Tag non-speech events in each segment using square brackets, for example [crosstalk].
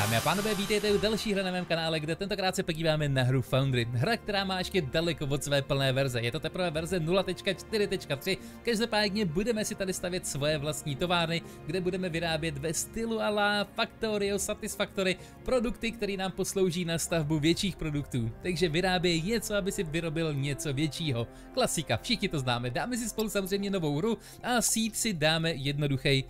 Dámy a pánové, vítejte u další hry na mém kanále, kde tentokrát se podíváme na hru Foundry. Hra, která má ještě daleko od své plné verze. Je to teprve verze 0.4.3. Každopádně budeme si tady stavět svoje vlastní továrny, kde budeme vyrábět ve stylu ala Factorio Satisfactory produkty, které nám poslouží na stavbu větších produktů. Takže vyráběj něco, aby si vyrobil něco většího. Klasika, všichni to známe. Dáme si spolu samozřejmě novou hru a seed si dáme jednoduchý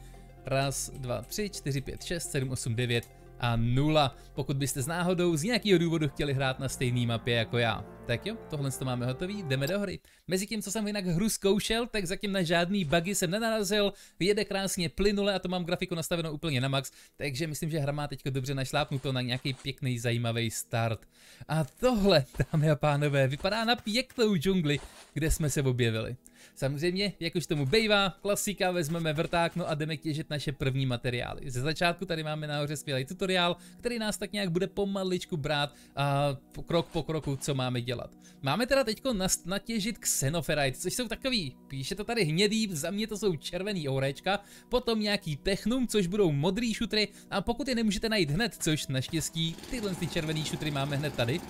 Raz, dva, tři, čtyři, pět, šest, sedm, osm, devět a nula, pokud byste z náhodou z nějakého důvodu chtěli hrát na stejné mapě jako já. Tak jo, tohle to máme hotový, jdeme do hry. Mezi tím, co jsem jinak hru zkoušel, tak zatím na žádný bugy jsem nenarazil, jede krásně plynule a to mám grafiku nastavenou úplně na max, takže myslím, že hra má teď dobře našlápnuto na nějaký pěkný zajímavý start. A tohle, dámy a pánové, vypadá na pěknou džungli, kde jsme se objevili. Samozřejmě, jak už tomu bejvá, klasika, vezmeme vrták, no a jdeme těžit naše první materiály. Ze začátku tady máme nahoře skvělý tutoriál, který nás tak nějak bude pomaličku brát a krok po kroku, co máme dělat. Máme teda teďko natěžit xenoferite, což jsou takový, píše to tady hnědý, za mě to jsou červený ourečka, potom nějaký technum, což budou modrý šutry a pokud je nemůžete najít hned, což naštěstí tyhle ty červený šutry máme hned tady,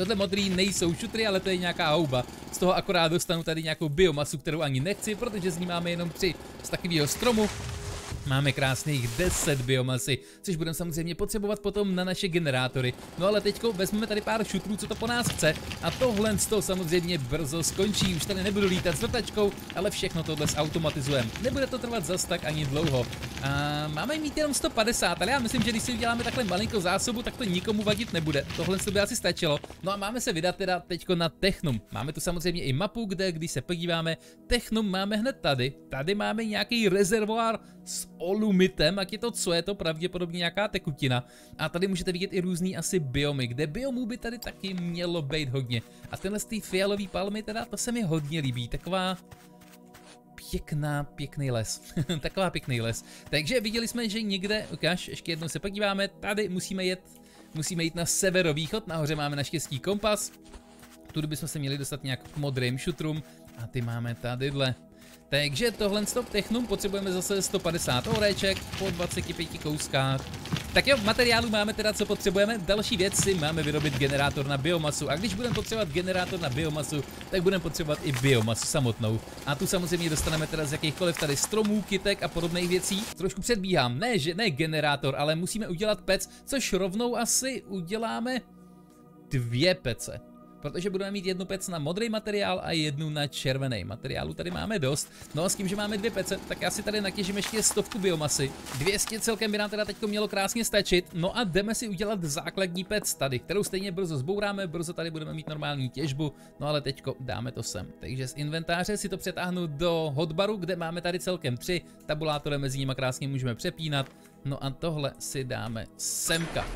Tohle modrý nejsou šutry, ale to je nějaká houba. Z toho akorát dostanu tady nějakou biomasu, kterou ani nechci, protože z ní máme jenom tři z takového stromu. Máme krásných 10 biomasy, což budeme samozřejmě potřebovat potom na naše generátory. No ale teďko vezmeme tady pár šutrů, co to po nás chce. A tohle to samozřejmě brzo skončí, už tady nebudu lítat s vrtačkou, ale všechno tohle zautomatizujeme. Nebude to trvat zas tak ani dlouho. A máme mít jenom 150, ale já myslím, že když si uděláme takhle malinkou zásobu, tak to nikomu vadit nebude. Tohle to by asi stačilo. No a máme se vydat teda teďko na Technum. Máme tu samozřejmě i mapu, kde když se podíváme, Technum máme hned tady. Tady máme nějaký rezervoár s olumitem, jak je to, co je to, pravděpodobně nějaká tekutina. A tady můžete vidět i různý asi biomy, kde biomů by tady taky mělo být hodně. A tenhle z té fialový palmy teda, to se mi hodně líbí, taková pěkná, pěkný les. [laughs] Taková pěkný les. Takže viděli jsme, že někde, ukáž, ještě jednou se podíváme, tady musíme jet, musíme jít na severovýchod, nahoře máme naštěstí kompas, tudy bychom se měli dostat nějak k modrým šutrům a ty máme tadyhle. Takže tohle stop Technum potřebujeme zase 150 oreček po 25 kouskách. Tak jo, materiálu máme teda co potřebujeme. Další věc si máme vyrobit generátor na biomasu. A když budeme potřebovat generátor na biomasu, tak budeme potřebovat i biomasu samotnou. A tu samozřejmě dostaneme teda z jakýchkoliv tady stromů, kytek a podobných věcí. Trošku předbíhám, ne, že ne generátor, ale musíme udělat pec, což rovnou asi uděláme dvě pece protože budeme mít jednu pec na modrý materiál a jednu na červený. Materiálu tady máme dost. No a s tím, že máme dvě pece, tak já si tady natěžím ještě stovku biomasy. 200 celkem by nám teda teď mělo krásně stačit. No a jdeme si udělat základní pec tady, kterou stejně brzo zbouráme, brzo tady budeme mít normální těžbu, no ale teďko dáme to sem. Takže z inventáře si to přetáhnu do hotbaru, kde máme tady celkem tři, tabulátory mezi nimi krásně můžeme přepínat. No a tohle si dáme semka.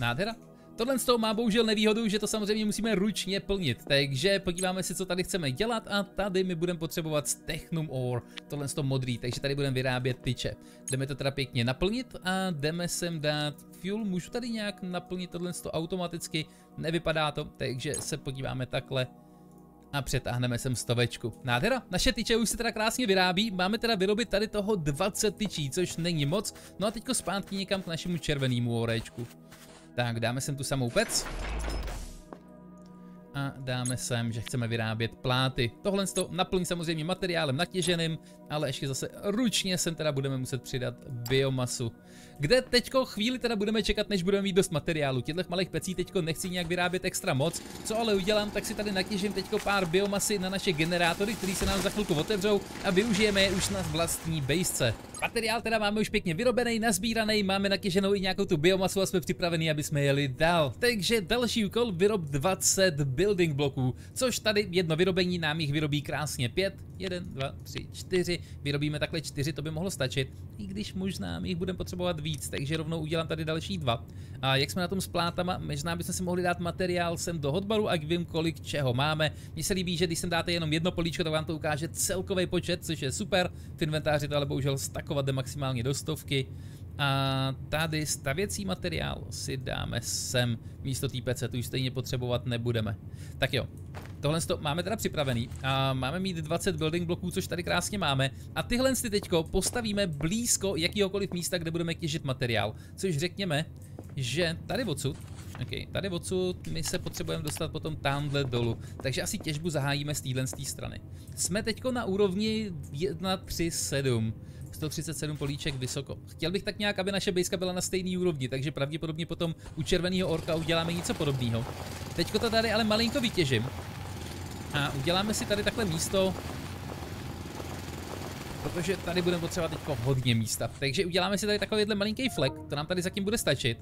Nádhera. Tohle z toho má bohužel nevýhodu, že to samozřejmě musíme ručně plnit, takže podíváme se, co tady chceme dělat a tady my budeme potřebovat Technum Ore, tohle z toho modrý, takže tady budeme vyrábět tyče. Jdeme to teda pěkně naplnit a jdeme sem dát fuel, můžu tady nějak naplnit tohle z toho automaticky, nevypadá to, takže se podíváme takhle a přetáhneme sem stovečku. Nádhera, naše tyče už se teda krásně vyrábí, máme teda vyrobit tady toho 20 tyčí, což není moc, no a teďko zpátky někam k našemu červenému orečku. Tak, dáme sem tu samou pec. A dáme sem, že chceme vyrábět pláty. Tohle to naplní samozřejmě materiálem natěženým, ale ještě zase ručně sem teda budeme muset přidat biomasu. Kde teďko chvíli teda budeme čekat, než budeme mít dost materiálu. Těchto malých pecí teďko nechci nějak vyrábět extra moc. Co ale udělám, tak si tady natěžím teďko pár biomasy na naše generátory, které se nám za chvilku otevřou a využijeme je už na vlastní bejsce. Materiál teda máme už pěkně vyrobený, nazbíraný, máme natěženou i nějakou tu biomasu a jsme připraveni, aby jsme jeli dál. Takže další úkol, vyrob 20 building bloků, což tady jedno vyrobení nám jich vyrobí krásně 5, 1, 2, 3, 4, vyrobíme takhle 4, to by mohlo stačit, i když možná my jich budeme potřebovat víc, takže rovnou udělám tady další dva. A jak jsme na tom s plátama, možná bychom si mohli dát materiál sem do hotbaru, ať vím kolik čeho máme. Mně se líbí, že když sem dáte jenom jedno políčko, tak vám to ukáže celkový počet, což je super. V inventáři to ale bohužel stakovat jde maximálně do stovky. A tady stavěcí materiál si dáme sem místo té PC, tu už stejně potřebovat nebudeme. Tak jo, tohle to máme teda připravený a máme mít 20 building bloků, což tady krásně máme a tyhle ty teďko postavíme blízko jakýhokoliv místa, kde budeme těžit materiál, což řekněme, že tady odsud, okay, tady odsud my se potřebujeme dostat potom tamhle dolů, takže asi těžbu zahájíme z téhle strany. Jsme teďko na úrovni 1.3.7. 137 políček vysoko. Chtěl bych tak nějak, aby naše bejska byla na stejný úrovni, takže pravděpodobně potom u červeného orka uděláme něco podobného. Teďko to tady ale malinko vytěžím. A uděláme si tady takhle místo, protože tady budeme potřebovat teď hodně místa. Takže uděláme si tady takovýhle malinký flek, to nám tady zatím bude stačit.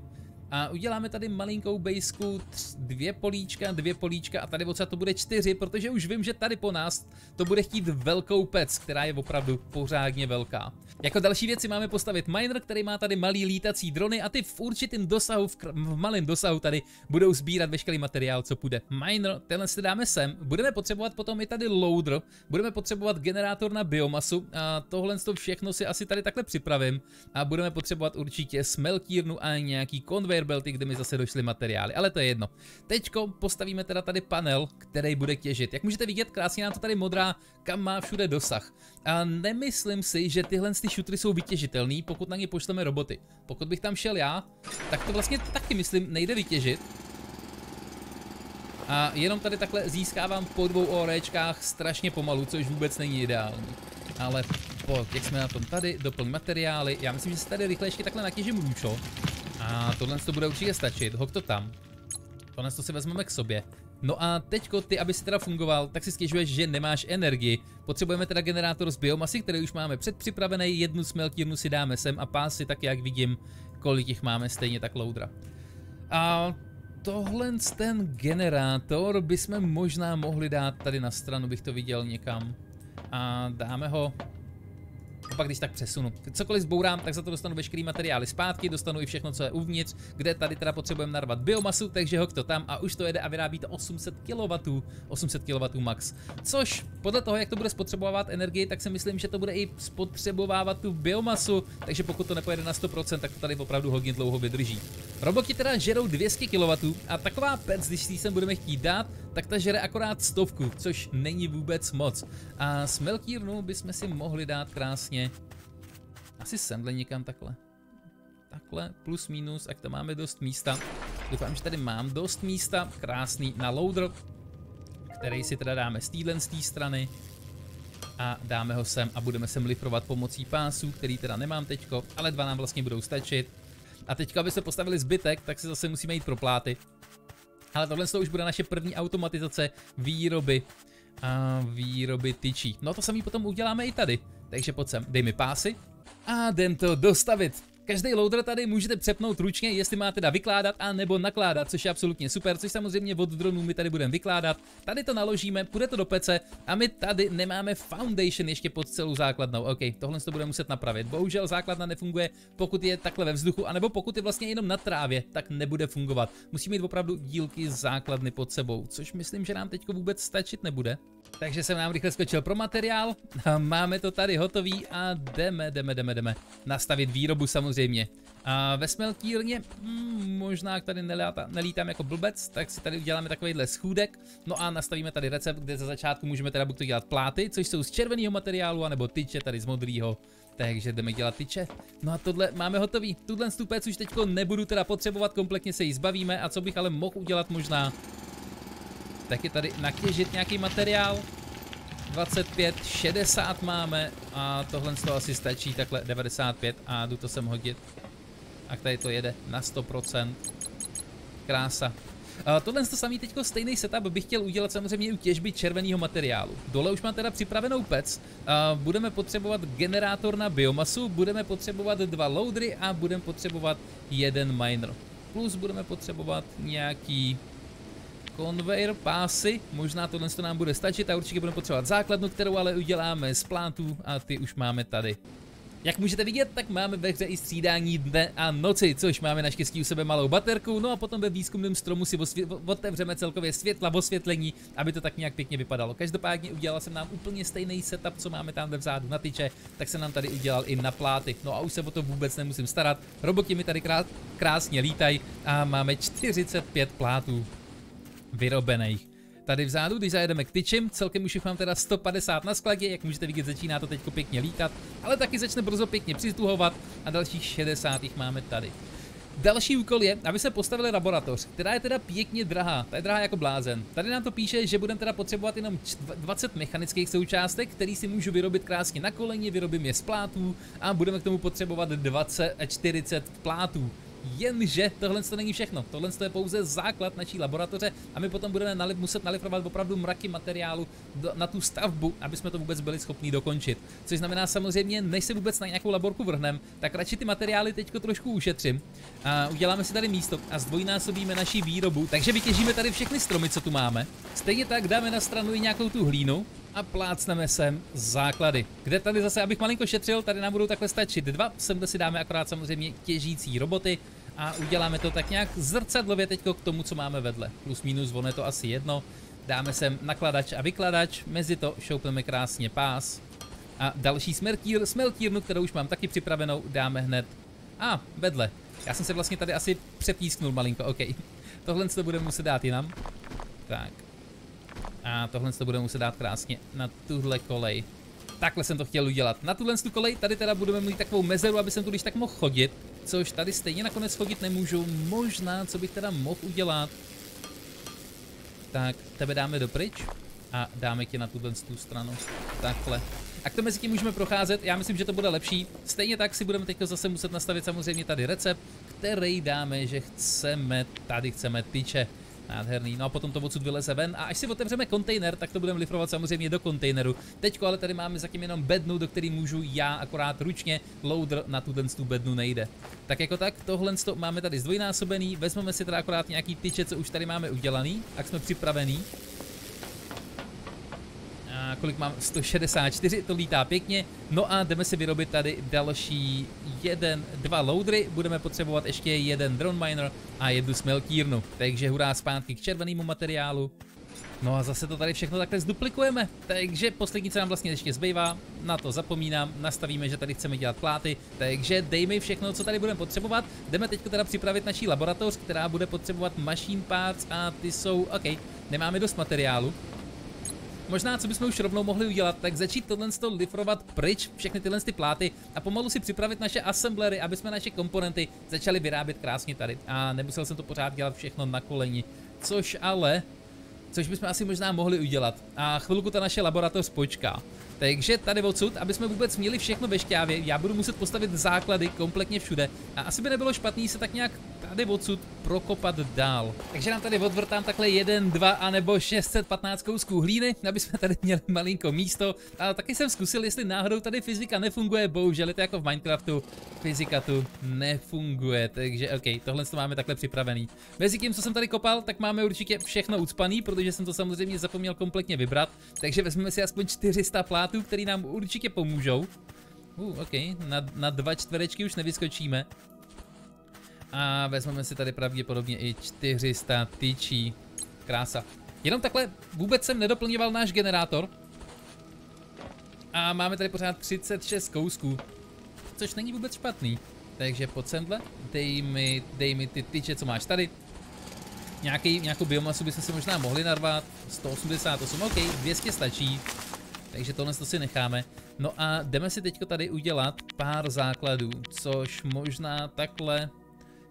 A uděláme tady malinkou bejsku, dvě políčka, dvě políčka a tady odsaď to bude čtyři, protože už vím, že tady po nás to bude chtít velkou pec, která je opravdu pořádně velká. Jako další věci máme postavit miner, který má tady malý lítací drony a ty v určitém dosahu, v, v malém dosahu tady budou sbírat veškerý materiál, co půjde. Miner, tenhle si dáme sem, budeme potřebovat potom i tady loader, budeme potřebovat generátor na biomasu a tohle to všechno si asi tady takhle připravím a budeme potřebovat určitě smeltírnu a nějaký konvejer belty, kde mi zase došly materiály, ale to je jedno. Teďko postavíme teda tady panel, který bude těžit. Jak můžete vidět, krásně nám to tady modrá, kam má všude dosah. A nemyslím si, že tyhle ty šutry jsou vytěžitelný, pokud na ně pošleme roboty. Pokud bych tam šel já, tak to vlastně taky myslím nejde vytěžit. A jenom tady takhle získávám po dvou ORčkách strašně pomalu, což vůbec není ideální. Ale po, jak jsme na tom tady, doplň materiály, já myslím, že se tady rychle ještě takhle natěžím růčo. A tohle to bude určitě stačit, hoď to tam. Tohle to si vezmeme k sobě. No a teďko ty, aby si teda fungoval, tak si stěžuješ, že nemáš energii. Potřebujeme teda generátor z biomasy, který už máme předpřipravený, jednu smeltírnu si dáme sem a pásy, tak jak vidím, kolik jich máme, stejně tak loudra. A tohle ten generátor bychom možná mohli dát tady na stranu, bych to viděl někam. A dáme ho a pak když tak přesunu. Cokoliv zbourám, tak za to dostanu veškerý materiály zpátky, dostanu i všechno, co je uvnitř, kde tady teda potřebujeme narvat biomasu, takže ho to tam a už to jede a vyrábí to 800 kW, 800 kW max. Což podle toho, jak to bude spotřebovávat energii, tak si myslím, že to bude i spotřebovávat tu biomasu, takže pokud to nepojede na 100%, tak to tady opravdu hodně dlouho vydrží. Roboti teda žerou 200 kW a taková pec, když si sem budeme chtít dát, tak ta žere akorát stovku, což není vůbec moc. A smeltírnu bychom si mohli dát krásně asi semhle někam takhle. Takhle, plus minus, ať to máme dost místa. Doufám, že tady mám dost místa, krásný na loader, který si teda dáme z téhle z té strany a dáme ho sem a budeme sem lifrovat pomocí pásů, který teda nemám teďko, ale dva nám vlastně budou stačit. A teďka, aby se postavili zbytek, tak si zase musíme jít pro pláty. Ale tohle už bude naše první automatizace výroby a výroby tyčí. No to samý potom uděláme i tady. Takže pojď sem, dej mi pásy a jdem to dostavit. Každý loader tady můžete přepnout ručně, jestli má teda vykládat a nebo nakládat, což je absolutně super, což samozřejmě od dronů my tady budeme vykládat. Tady to naložíme, půjde to do pece a my tady nemáme foundation ještě pod celou základnou. OK, tohle to bude muset napravit. Bohužel základna nefunguje, pokud je takhle ve vzduchu, anebo pokud je vlastně jenom na trávě, tak nebude fungovat. Musíme mít opravdu dílky základny pod sebou, což myslím, že nám teď vůbec stačit nebude. Takže jsem nám rychle skočil pro materiál, máme to tady hotový a jdeme, jdeme, jdeme, jdeme nastavit výrobu samozřejmě. A ve smeltírně, hmm, možná tady nelíta, nelítám jako blbec, tak si tady uděláme takovýhle schůdek. No a nastavíme tady recept, kde za začátku můžeme teda buď to dělat pláty, což jsou z červeného materiálu, anebo tyče tady z modrého. Takže jdeme dělat tyče. No a tohle máme hotový. Tuhle stupec už teďko nebudu teda potřebovat, kompletně se jí zbavíme. A co bych ale mohl udělat možná, tak je tady natěžit nějaký materiál. 25, 60 máme a tohle z toho asi stačí, takhle 95 a jdu to sem hodit. A tady to jede na 100%. Krása. Uh, tohle to samý teďko stejný setup bych chtěl udělat samozřejmě u těžby červeného materiálu. Dole už mám teda připravenou pec, uh, budeme potřebovat generátor na biomasu, budeme potřebovat dva loadry a budeme potřebovat jeden miner. Plus budeme potřebovat nějaký Conveyor pásy, možná tohle to nám bude stačit a určitě budeme potřebovat základnu, kterou ale uděláme z plátů a ty už máme tady. Jak můžete vidět, tak máme ve hře i střídání dne a noci, což máme naštěstí u sebe malou baterku, no a potom ve výzkumném stromu si otevřeme celkově světla, osvětlení, aby to tak nějak pěkně vypadalo. Každopádně udělal jsem nám úplně stejný setup, co máme tam vzadu na tyče, tak jsem nám tady udělal i na pláty. No a už se o to vůbec nemusím starat, roboti mi tady krásně lítají a máme 45 plátů vyrobených. tady vzadu, když zajedeme k tyčím, celkem už jich mám teda 150 na skladě, jak můžete vidět, začíná to teď pěkně lítat, ale taky začne brzo pěkně přistuhovat a dalších 60 jich máme tady. Další úkol je, aby se postavili laboratoř, která je teda pěkně drahá, ta je drahá jako blázen. Tady nám to píše, že budeme teda potřebovat jenom 20 mechanických součástek, který si můžu vyrobit krásně na koleni, vyrobím je z plátů a budeme k tomu potřebovat 20 a 40 plátů. Jenže tohle to není všechno. Tohle je pouze základ naší laboratoře a my potom budeme naliv, muset nalifrovat opravdu mraky materiálu do, na tu stavbu, aby jsme to vůbec byli schopni dokončit. Což znamená samozřejmě, než se vůbec na nějakou laborku vrhneme, tak radši ty materiály teďko trošku ušetřím. A uděláme si tady místo a zdvojnásobíme naší výrobu, takže vytěžíme tady všechny stromy, co tu máme. Stejně tak dáme na stranu i nějakou tu hlínu, a plácneme sem základy. Kde tady zase, abych malinko šetřil, tady nám budou takhle stačit dva, sem si dáme akorát samozřejmě těžící roboty a uděláme to tak nějak zrcadlově teďko k tomu, co máme vedle. Plus minus, on je to asi jedno. Dáme sem nakladač a vykladač, mezi to šoupneme krásně pás. A další smeltír, smeltírnu, kterou už mám taky připravenou, dáme hned. A, vedle. Já jsem se vlastně tady asi přepísknul malinko, OK. [laughs] Tohle to budeme muset dát jinam. Tak, a tohle to budeme muset dát krásně na tuhle kolej. Takhle jsem to chtěl udělat. Na tuhle tu kolej tady teda budeme mít takovou mezeru, aby jsem tu když tak mohl chodit. Což tady stejně nakonec chodit nemůžu. Možná, co bych teda mohl udělat. Tak, tebe dáme dopryč. A dáme tě na tuhle tu stranu. Takhle. A k tomu mezi tím můžeme procházet, já myslím, že to bude lepší. Stejně tak si budeme teď zase muset nastavit samozřejmě tady recept, který dáme, že chceme, tady chceme tyče. Nádherný. No a potom to odsud vyleze ven a až si otevřeme kontejner, tak to budeme lifrovat samozřejmě do kontejneru. Teďko ale tady máme zatím jenom bednu, do který můžu já akorát ručně, loader na tu tu bednu nejde. Tak jako tak, tohle máme tady zdvojnásobený, vezmeme si teda akorát nějaký tyče, co už tady máme udělaný, tak jsme připravený kolik mám, 164, to lítá pěkně. No a jdeme si vyrobit tady další jeden, dva loadry, budeme potřebovat ještě jeden drone miner a jednu smeltírnu. Takže hurá zpátky k červenému materiálu. No a zase to tady všechno takhle zduplikujeme, takže poslední, co nám vlastně ještě zbývá, na to zapomínám, nastavíme, že tady chceme dělat pláty, takže dej mi všechno, co tady budeme potřebovat. Jdeme teď teda připravit naší laboratoř, která bude potřebovat machine parts a ty jsou, ok, nemáme dost materiálu, Možná, co bychom už rovnou mohli udělat, tak začít tohle lifrovat pryč, všechny tyhle ty pláty a pomalu si připravit naše assemblery, aby jsme naše komponenty začali vyrábět krásně tady. A nemusel jsem to pořád dělat všechno na koleni. Což ale, což bychom asi možná mohli udělat. A chvilku ta naše laboratoř počká. Takže tady odsud, aby jsme vůbec měli všechno ve šťávě, já budu muset postavit základy kompletně všude. A asi by nebylo špatný se tak nějak tady odsud prokopat dál. Takže nám tady odvrtám takhle 1, 2 a nebo 615 kousků hlíny, aby jsme tady měli malinko místo. A taky jsem zkusil, jestli náhodou tady fyzika nefunguje, bohužel je to jako v Minecraftu, fyzika tu nefunguje, takže ok, tohle to máme takhle připravený. Mezi tím, co jsem tady kopal, tak máme určitě všechno ucpaný, protože jsem to samozřejmě zapomněl kompletně vybrat, takže vezmeme si aspoň 400 plátů, které nám určitě pomůžou. Uh, ok, na, na dva čtverečky už nevyskočíme. A vezmeme si tady pravděpodobně i 400 tyčí. Krása. Jenom takhle vůbec jsem nedoplňoval náš generátor. A máme tady pořád 36 kousků. Což není vůbec špatný. Takže pod semhle, dej mi, dej mi ty tyče, co máš tady. Nějaký, nějakou biomasu bychom si možná mohli narvat. 188, ok, 200 stačí. Takže tohle to si necháme. No a jdeme si teďko tady udělat pár základů, což možná takhle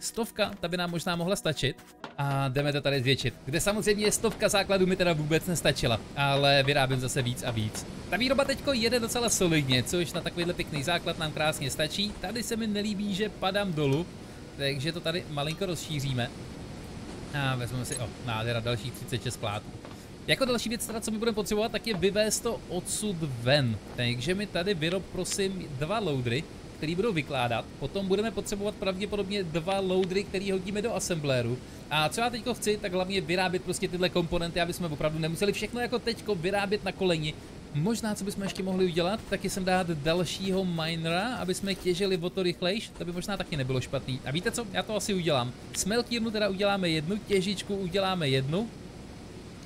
Stovka, ta by nám možná mohla stačit. A jdeme to tady zvětšit. Kde samozřejmě stovka základů mi teda vůbec nestačila, ale vyrábím zase víc a víc. Ta výroba teďko jede docela solidně, což na takovýhle pěkný základ nám krásně stačí. Tady se mi nelíbí, že padám dolů, takže to tady malinko rozšíříme. A vezmeme si, o, nádhera, dalších 36 plátů. Jako další věc, teda, co my budeme potřebovat, tak je vyvést to odsud ven. Takže mi tady vyrob prosím dva loadry, který budou vykládat. Potom budeme potřebovat pravděpodobně dva loadry, který hodíme do assembléru. A co já teďko chci, tak hlavně vyrábět prostě tyhle komponenty, aby jsme opravdu nemuseli všechno jako teďko vyrábět na koleni. Možná, co bychom ještě mohli udělat, tak je sem dát dalšího minera, aby jsme těžili o to rychlejš, to by možná taky nebylo špatný. A víte co, já to asi udělám. Smeltírnu teda uděláme jednu, těžičku uděláme jednu,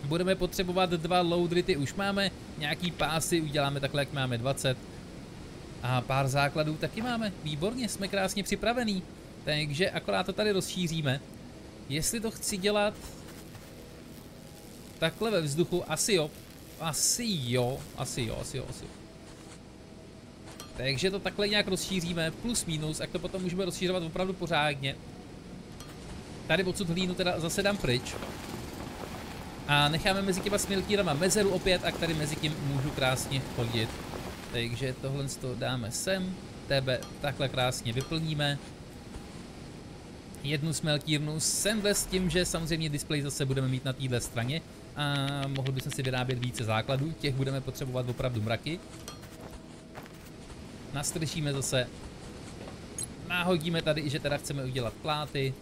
budeme potřebovat dva loadry, ty už máme, nějaký pásy uděláme takhle, jak máme 20, a pár základů taky máme. Výborně, jsme krásně připravení. Takže akorát to tady rozšíříme. Jestli to chci dělat... takhle ve vzduchu, asi jo. Asi jo, asi jo, asi jo, asi jo. Takže to takhle nějak rozšíříme, plus minus, jak to potom můžeme rozšířovat opravdu pořádně. Tady odsud hlínu teda zase dám pryč. A necháme mezi těma smilkírama mezeru opět a tady mezi tím můžu krásně chodit. Takže tohle to dáme sem, tebe takhle krásně vyplníme. Jednu smeltírnu semhle s tím, že samozřejmě display zase budeme mít na téhle straně a mohli bychom si vyrábět více základů, těch budeme potřebovat opravdu mraky. Nastrčíme zase, nahodíme tady, že teda chceme udělat pláty.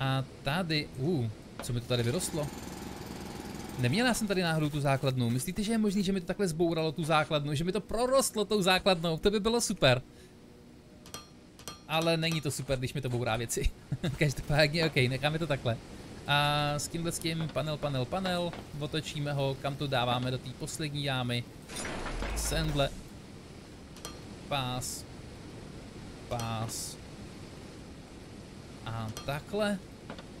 A tady, uh, co mi to tady vyrostlo? Neměla jsem tady náhodou tu základnu. Myslíte, že je možný, že mi to takhle zbouralo tu základnu, že mi to prorostlo tou základnou? To by bylo super. Ale není to super, když mi to bourá věci. [laughs] Každopádně, ok, necháme to takhle. A s tímhle s tím panel, panel, panel, otočíme ho, kam to dáváme do té poslední jámy. Sendle. Pás. Pás. A takhle.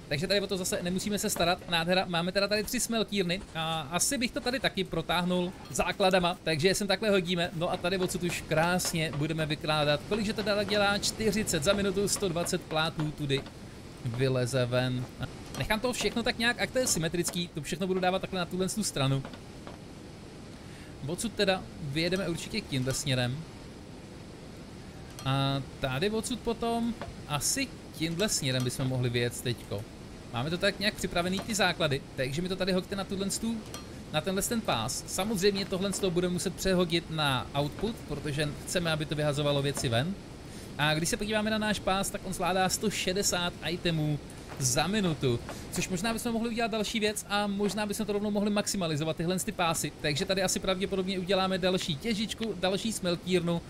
Takže tady o to zase nemusíme se starat. Nádhera, máme teda tady tři smeltírny a asi bych to tady taky protáhnul základama, takže sem takhle hodíme. No a tady odsud už krásně budeme vykládat. Kolikže to teda dělá? 40 za minutu, 120 plátů tudy vyleze ven. Nechám to všechno tak nějak, jak to je symetrický, to všechno budu dávat takhle na tuhle stranu. Odsud teda vyjedeme určitě tímhle směrem. A tady odsud potom asi tímhle směrem bychom mohli vyjet teďko. Máme to tak nějak připravený ty základy, takže mi to tady hokte na tuhle stůl, na tenhle ten pás. Samozřejmě tohle z toho budeme muset přehodit na output, protože chceme, aby to vyhazovalo věci ven. A když se podíváme na náš pás, tak on zvládá 160 itemů za minutu, což možná bychom mohli udělat další věc a možná bychom to rovnou mohli maximalizovat tyhle ty pásy. Takže tady asi pravděpodobně uděláme další těžičku, další smeltírnu,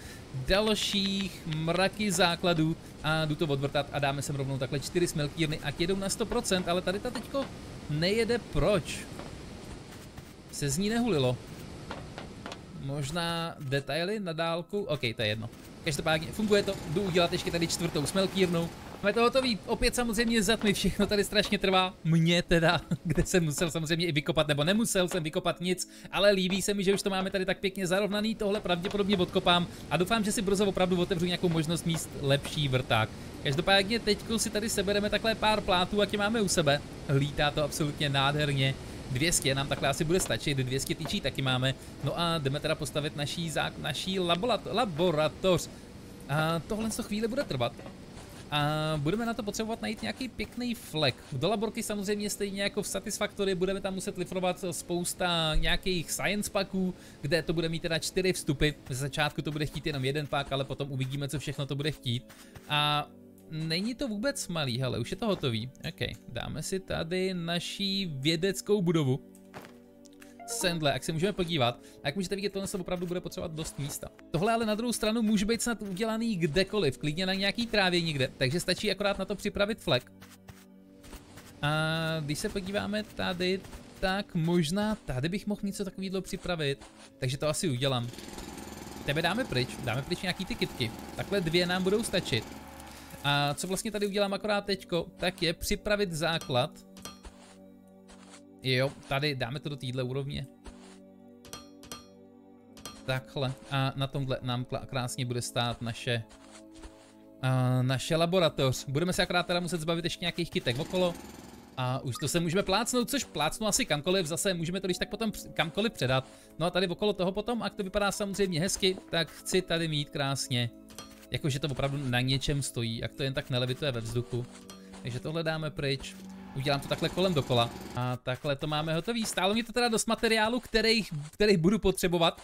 dalších mraky základů a jdu to odvrtat a dáme sem rovnou takhle čtyři smeltírny, a jedou na 100%, ale tady ta teďko nejede proč? Se z ní nehulilo. Možná detaily na dálku? OK, to je jedno. Každopádně funguje to, jdu udělat ještě tady čtvrtou smeltírnu, Máme to hotový, opět samozřejmě za tmy, všechno tady strašně trvá, mně teda, [laughs] kde jsem musel samozřejmě i vykopat, nebo nemusel jsem vykopat nic, ale líbí se mi, že už to máme tady tak pěkně zarovnaný, tohle pravděpodobně odkopám a doufám, že si brzo opravdu otevřu nějakou možnost míst lepší vrták. Každopádně teď si tady sebereme takhle pár plátů, jak je máme u sebe, lítá to absolutně nádherně, 200 nám takhle asi bude stačit, 200 tyčí taky máme. No a jdeme teda postavit naší, zák naší laboratoř. A tohle co chvíli bude trvat. A budeme na to potřebovat najít nějaký pěkný flek. Do laborky samozřejmě stejně jako v Satisfactory budeme tam muset lifrovat spousta nějakých science packů, kde to bude mít teda čtyři vstupy. Ze začátku to bude chtít jenom jeden pak, ale potom uvidíme, co všechno to bude chtít. A není to vůbec malý, hele, už je to hotový. Ok, dáme si tady naší vědeckou budovu. Sandle, jak se můžeme podívat. A jak můžete vidět, tohle se opravdu bude potřebovat dost místa. Tohle ale na druhou stranu může být snad udělaný kdekoliv, klidně na nějaký trávě někde, takže stačí akorát na to připravit flek. A když se podíváme tady, tak možná tady bych mohl něco takového připravit, takže to asi udělám. Tebe dáme pryč, dáme pryč nějaký ty kitky, takhle dvě nám budou stačit. A co vlastně tady udělám akorát teďko, tak je připravit základ Jo, tady dáme to do téhle úrovně. Takhle. A na tomhle nám krásně bude stát naše uh, naše laboratoř. Budeme se akorát teda muset zbavit ještě nějakých kytek okolo. A už to se můžeme plácnout, což plácnu asi kamkoliv, zase můžeme to když tak potom kamkoliv předat. No a tady okolo toho potom, a to vypadá samozřejmě hezky, tak chci tady mít krásně, jakože to opravdu na něčem stojí, jak to jen tak nelevituje ve vzduchu. Takže tohle dáme pryč. Udělám to takhle kolem dokola. A takhle to máme hotový. Stálo mě to teda dost materiálu, kterých, kterých budu potřebovat.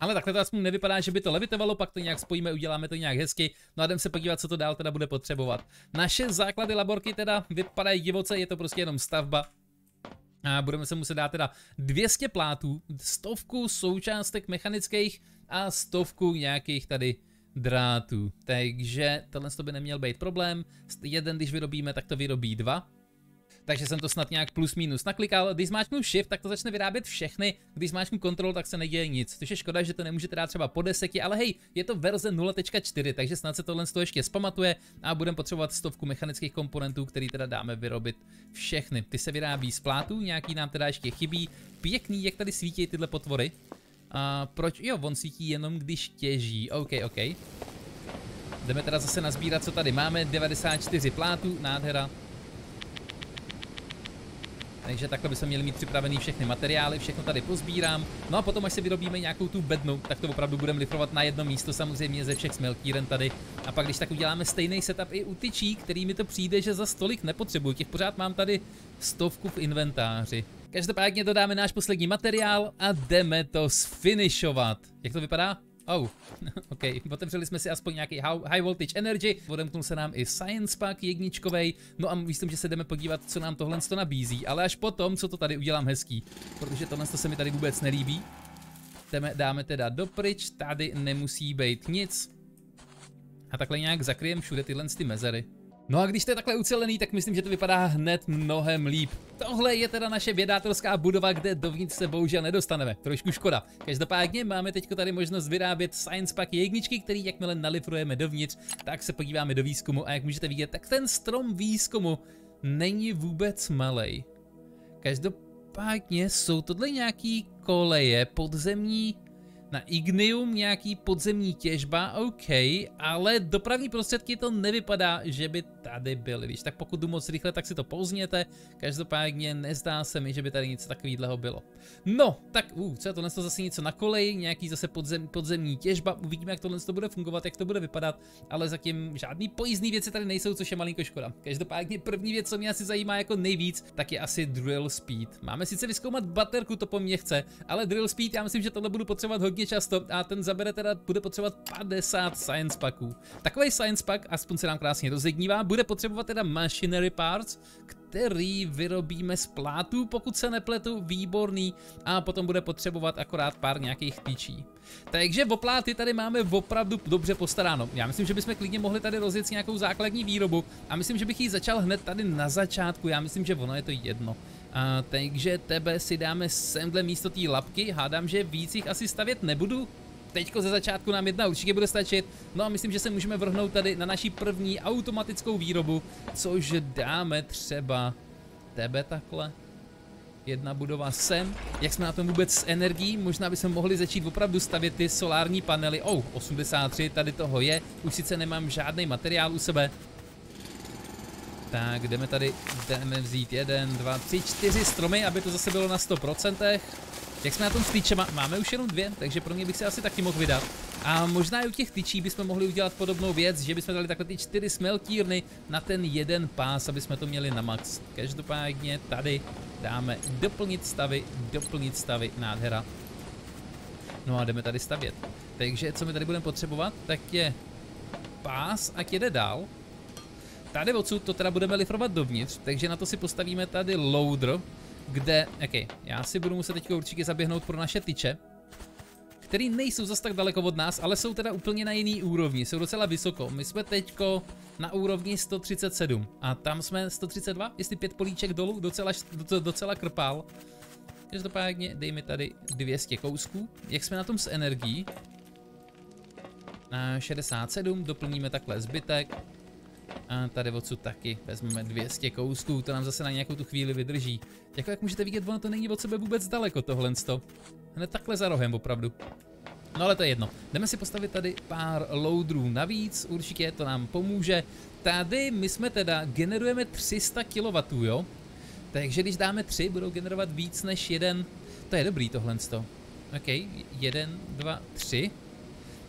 Ale takhle to aspoň nevypadá, že by to levitovalo, pak to nějak spojíme, uděláme to nějak hezky. No a jdem se podívat, co to dál teda bude potřebovat. Naše základy laborky teda vypadají divoce, je to prostě jenom stavba. A budeme se muset dát teda 200 plátů, stovku součástek mechanických a stovku nějakých tady drátů. Takže tohle by neměl být problém. Jeden, když vyrobíme, tak to vyrobí dva. Takže jsem to snad nějak plus minus naklikal. Když zmáčknu shift, tak to začne vyrábět všechny, když zmáčknu control, tak se neděje nic. Což je škoda, že to nemůžete dát třeba po desetě, ale hej, je to verze 0.4, takže snad se tohle ještě zpamatuje a budeme potřebovat stovku mechanických komponentů, který teda dáme vyrobit všechny. Ty se vyrábí z plátů, nějaký nám teda ještě chybí. Pěkný, jak tady svítí tyhle potvory. A proč? Jo, on svítí jenom když těží. OK, OK. Jdeme teda zase nazbírat, co tady máme. 94 plátů, nádhera. Takže takhle bychom měli mít připravený všechny materiály, všechno tady pozbírám. No a potom, až se vyrobíme nějakou tu bednu, tak to opravdu budeme lifrovat na jedno místo, samozřejmě ze všech smeltíren tady. A pak, když tak uděláme stejný setup i u tyčí, který mi to přijde, že za stolik nepotřebuju. Těch pořád mám tady stovku v inventáři. Každopádně dodáme náš poslední materiál a jdeme to sfinishovat. Jak to vypadá? Oh, [laughs] ok, otevřeli jsme si aspoň nějaký high voltage energy, odemknul se nám i science pack jedničkovej, no a myslím, že se jdeme podívat, co nám tohle to nabízí, ale až potom, co to tady udělám hezký, protože tohle se mi tady vůbec nelíbí. Jdeme, dáme teda dopryč, tady nemusí být nic. A takhle nějak zakryjem všude tyhle ty mezery. No a když je takhle ucelený, tak myslím, že to vypadá hned mnohem líp. Tohle je teda naše vědátorská budova, kde dovnitř se bohužel nedostaneme. Trošku škoda. Každopádně máme teď tady možnost vyrábět Science Pack jedničky, který jakmile nalifrujeme dovnitř, tak se podíváme do výzkumu a jak můžete vidět, tak ten strom výzkumu není vůbec malej. Každopádně jsou tohle nějaký koleje podzemní na Ignium nějaký podzemní těžba, OK, ale dopravní prostředky to nevypadá, že by tady byly. Víš, tak pokud jdu moc rychle, tak si to pouzněte. Každopádně nezdá se mi, že by tady něco takového bylo. No, tak, uh, co je to, to zase něco na koleji, nějaký zase podzem, podzemní těžba, uvidíme, jak tohle to bude fungovat, jak to bude vypadat, ale zatím žádný pojízdný věci tady nejsou, což je malinko škoda. Každopádně první věc, co mě asi zajímá jako nejvíc, tak je asi drill speed. Máme sice vyzkoumat baterku, to po mně chce, ale drill speed, já myslím, že tohle budu potřebovat hodně často a ten zabere teda, bude potřebovat 50 science packů. Takový science pack, aspoň se nám krásně rozegnívá, bude potřebovat teda machinery parts, který vyrobíme z plátů, pokud se nepletu, výborný, a potom bude potřebovat akorát pár nějakých tyčí. Takže o pláty tady máme opravdu dobře postaráno. Já myslím, že bychom klidně mohli tady rozjet nějakou základní výrobu a myslím, že bych ji začal hned tady na začátku, já myslím, že ono je to jedno. A, takže tebe si dáme semhle místo té lapky, hádám, že víc jich asi stavět nebudu, Teďko ze začátku nám jedna určitě bude stačit. No a myslím, že se můžeme vrhnout tady na naší první automatickou výrobu, což dáme třeba tebe takhle. Jedna budova sem. Jak jsme na tom vůbec s energií? Možná bychom mohli začít opravdu stavět ty solární panely. Oh, 83, tady toho je. Už sice nemám žádný materiál u sebe. Tak, jdeme tady, jdeme vzít jeden, dva, tři, čtyři stromy, aby to zase bylo na 100%. Jak jsme na tom s tyčema, máme už jenom dvě, takže pro mě bych se asi taky mohl vydat. A možná i u těch tyčí bychom mohli udělat podobnou věc, že bychom dali takhle ty čtyři smeltírny na ten jeden pás, aby jsme to měli na max. Každopádně tady dáme doplnit stavy, doplnit stavy, nádhera. No a jdeme tady stavět. Takže co my tady budeme potřebovat, tak je pás, ať jede dál. Tady odsud to teda budeme lifrovat dovnitř, takže na to si postavíme tady loader, kde, ok, já si budu muset teďka určitě zaběhnout pro naše tyče, který nejsou zas tak daleko od nás, ale jsou teda úplně na jiný úrovni, jsou docela vysoko. My jsme teďko na úrovni 137 a tam jsme 132, jestli pět políček dolů, docela, docela krpál. Každopádně dej mi tady 200 kousků. Jak jsme na tom s energií? Na 67, doplníme takhle zbytek. A tady odsud taky vezmeme 200 kousků, to nám zase na nějakou tu chvíli vydrží. Jako jak můžete vidět, ono to není od sebe vůbec daleko tohle. Hned takhle za rohem opravdu. No ale to je jedno. Jdeme si postavit tady pár loadrů navíc, určitě to nám pomůže. Tady my jsme teda, generujeme 300 kW, jo? Takže když dáme 3, budou generovat víc než jeden. To je dobrý tohle. OK, jeden, dva, tři.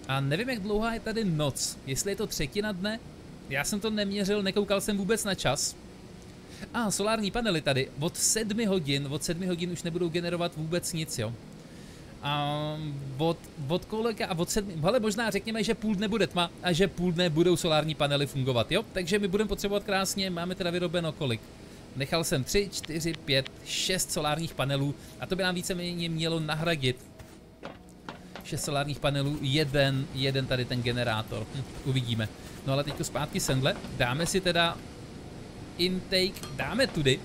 A nevím, jak dlouhá je tady noc. Jestli je to třetina dne, já jsem to neměřil, nekoukal jsem vůbec na čas. A ah, solární panely tady. Od 7 hodin, od 7 hodin už nebudou generovat vůbec nic, jo. A od, od kolika a od sedmi, ale možná řekněme, že půl dne bude tma a že půl dne budou solární panely fungovat, jo? Takže my budeme potřebovat krásně, máme teda vyrobeno kolik? Nechal jsem 3, 4, 5, 6 solárních panelů a to by nám víceméně mělo nahradit 6 solárních panelů, jeden, jeden tady ten generátor. Hm, uvidíme. No ale teďko zpátky sendle, dáme si teda intake, dáme tudy,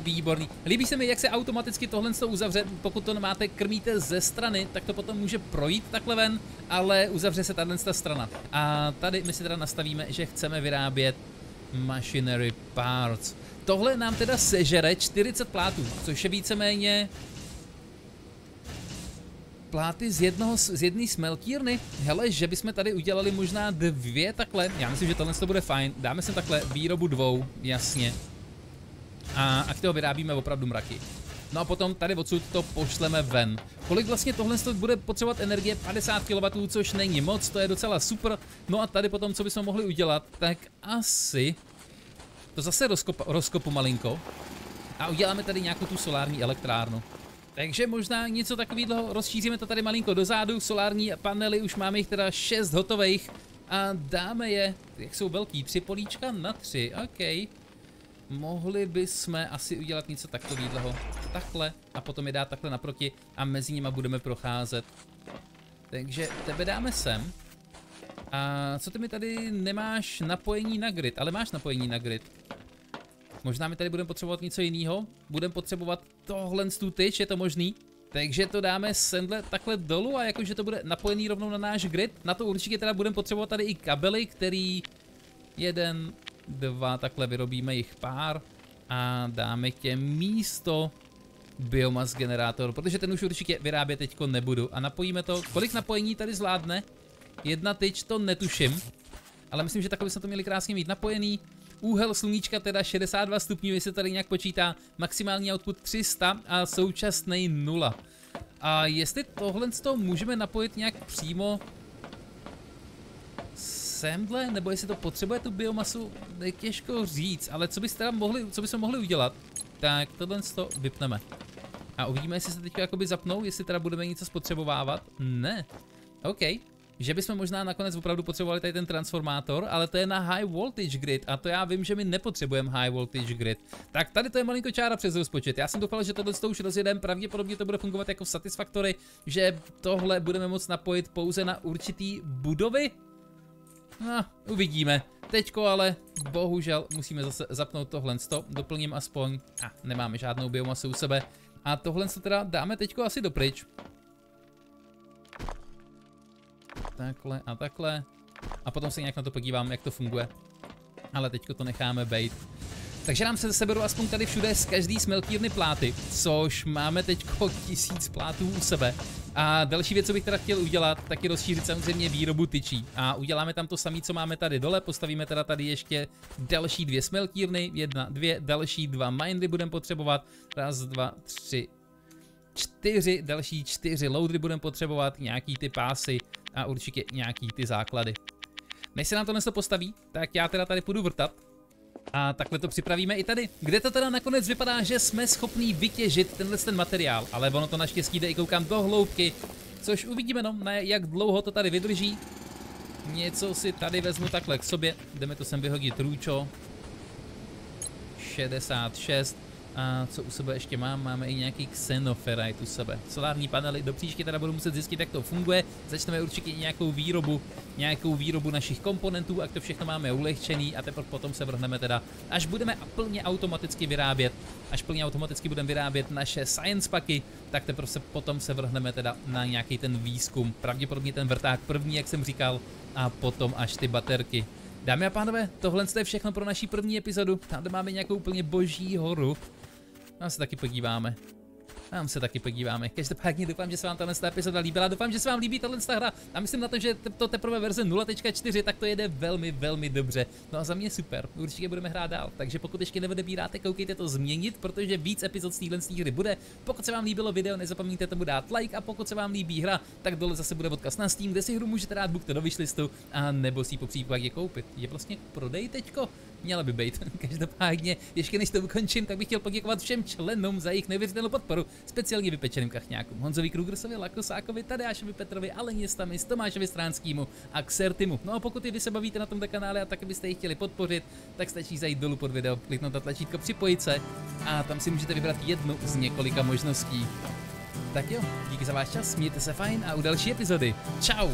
Výborný. Líbí se mi, jak se automaticky tohle to uzavře, pokud to máte, krmíte ze strany, tak to potom může projít takhle ven, ale uzavře se tahle strana. A tady my si teda nastavíme, že chceme vyrábět machinery parts. Tohle nám teda sežere 40 plátů, což je víceméně pláty z jednoho, z jedné smeltírny. Hele, že bychom tady udělali možná dvě takhle. Já myslím, že tohle to bude fajn. Dáme sem takhle výrobu dvou, jasně. A, a toho vyrábíme opravdu mraky. No a potom tady odsud to pošleme ven. Kolik vlastně tohle bude potřebovat energie? 50 kW, což není moc, to je docela super. No a tady potom, co bychom mohli udělat, tak asi to zase rozkopa, rozkopu malinko a uděláme tady nějakou tu solární elektrárnu. Takže možná něco takového, rozšíříme to tady malinko dozadu, solární panely, už máme jich teda 6 hotových a dáme je, jak jsou velký, tři políčka na tři, ok. Mohli bychom asi udělat něco takového, takhle a potom je dát takhle naproti a mezi nimi budeme procházet. Takže tebe dáme sem. A co ty mi tady nemáš napojení na grid, ale máš napojení na grid. Možná mi tady budeme potřebovat něco jiného. Budeme potřebovat tohle tu tyč, je to možný? Takže to dáme sendle takhle dolů a jakože to bude napojený rovnou na náš grid. Na to určitě teda budeme potřebovat tady i kabely, který jeden, dva, takhle vyrobíme jich pár a dáme tě místo biomas generátor, protože ten už určitě vyrábět teďko nebudu. A napojíme to, kolik napojení tady zvládne? Jedna tyč, to netuším. Ale myslím, že takhle bychom to měli krásně mít napojený. Úhel sluníčka teda 62 stupňů, jestli tady nějak počítá, maximální output 300 a současný 0. A jestli tohle z toho můžeme napojit nějak přímo semhle, nebo jestli to potřebuje tu biomasu, je těžko říct, ale co byste tam mohli, co bychom mohli udělat, tak tohle z toho vypneme. A uvidíme, jestli se teď jakoby zapnou, jestli teda budeme něco spotřebovávat. Ne. OK že bychom možná nakonec opravdu potřebovali tady ten transformátor, ale to je na high voltage grid a to já vím, že my nepotřebujeme high voltage grid. Tak tady to je malinko čára přes rozpočet. Já jsem doufal, že tohle už rozjedem, pravděpodobně to bude fungovat jako Satisfactory, že tohle budeme moct napojit pouze na určitý budovy. No, uvidíme. Teďko ale bohužel musíme zase zapnout tohle. Doplním aspoň. A, nemáme žádnou biomasu u sebe. A tohle teda dáme teďko asi dopryč. Takhle a takhle. A potom se nějak na to podívám, jak to funguje. Ale teďko to necháme bejt. Takže nám se seberou aspoň tady všude z každý smeltírny pláty, což máme teďko tisíc plátů u sebe. A další věc, co bych teda chtěl udělat, tak je rozšířit samozřejmě výrobu tyčí. A uděláme tam to samé, co máme tady dole, postavíme teda tady ještě další dvě smeltírny, jedna, dvě, další dva mindy budeme potřebovat, raz, dva, tři, čtyři, další čtyři loadry budeme potřebovat, nějaký ty pásy, a určitě nějaký ty základy. Než se nám to postaví, tak já teda tady půjdu vrtat. A takhle to připravíme i tady, kde to teda nakonec vypadá, že jsme schopní vytěžit tenhle ten materiál, ale ono to naštěstí jde i koukám do hloubky, což uvidíme no, na jak dlouho to tady vydrží. Něco si tady vezmu takhle k sobě, jdeme to sem vyhodit růčo. 66, a co u sebe ještě mám? Máme i nějaký Xenoferrite u sebe. Solární panely, do příště teda budu muset zjistit, jak to funguje. Začneme určitě nějakou výrobu, nějakou výrobu našich komponentů, jak to všechno máme ulehčený a teprve potom se vrhneme teda, až budeme plně automaticky vyrábět, až plně automaticky budeme vyrábět naše science paky, tak teprve se potom se vrhneme teda na nějaký ten výzkum. Pravděpodobně ten vrták první, jak jsem říkal, a potom až ty baterky. Dámy a pánové, tohle je všechno pro naší první epizodu. Tam máme nějakou úplně boží horu. Tam se taky podíváme. Tam se taky podíváme. Každopádně doufám, že se vám tahle epizoda líbila. Doufám, že se vám líbí tahle hra. A myslím na to, že to teprve verze 0.4, tak to jede velmi, velmi dobře. No a za mě super. Určitě budeme hrát dál. Takže pokud ještě neodebíráte, koukejte to změnit, protože víc epizod z téhle hry bude. Pokud se vám líbilo video, nezapomeňte tomu dát like a pokud se vám líbí hra, tak dole zase bude odkaz na Steam, kde si hru můžete dát buď to do wishlistu a nebo si po případě koupit. Je vlastně prodej teďko měla by být. [laughs] Každopádně, ještě než to ukončím, tak bych chtěl poděkovat všem členům za jejich neuvěřitelnou podporu, speciálně vypečeným kachňákům Honzovi Krugersovi, Lakosákovi, Tadeášovi Petrovi, Aleně Stamis, Tomášovi Stránskému a Xertimu. No a pokud i vy se bavíte na tomto kanále a taky byste ji chtěli podpořit, tak stačí zajít dolů pod video, kliknout na tlačítko připojit se a tam si můžete vybrat jednu z několika možností. Tak jo, díky za váš čas, mějte se fajn a u další epizody. Ciao!